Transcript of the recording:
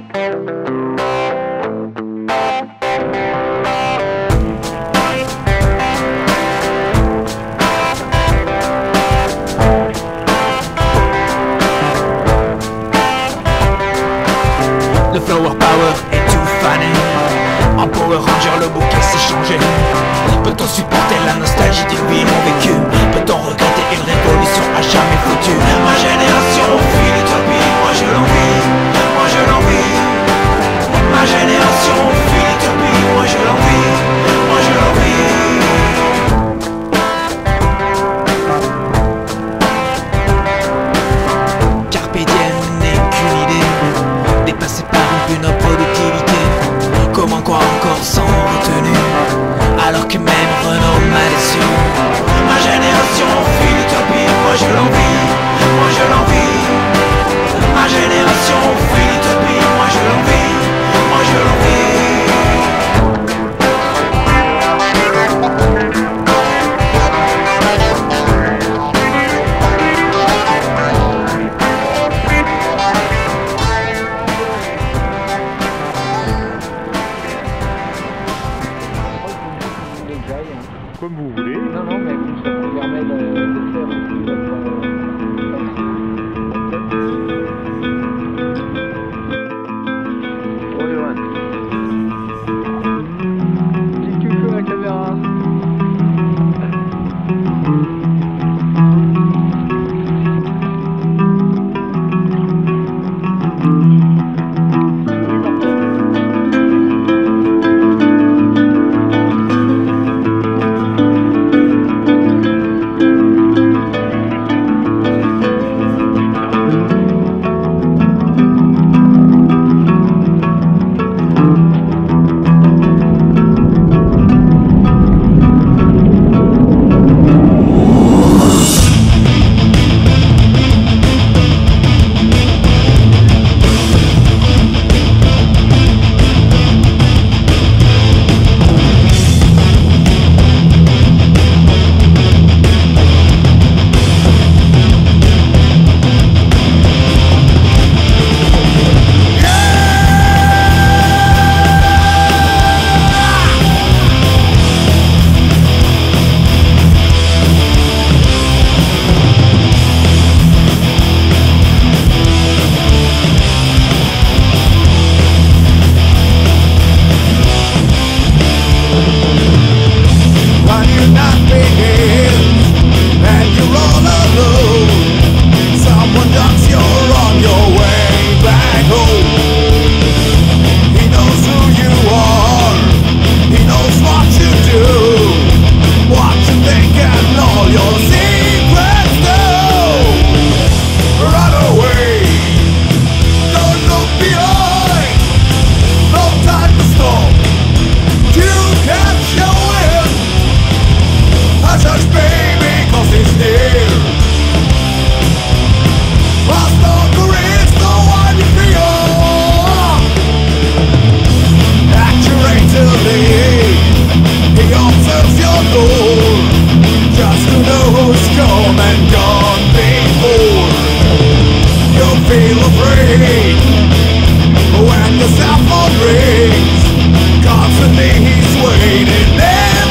Le flower power est tout fané. En Power Ranger le bouquet s'est changé. Peut-on supporter la nostalgie des huit non vécu. Peut-on regretter une révolution à jamais foutue? Ma génération fuit l'utopie, moi je l'envie. afraid When the cell phone rings Constantly he's waiting.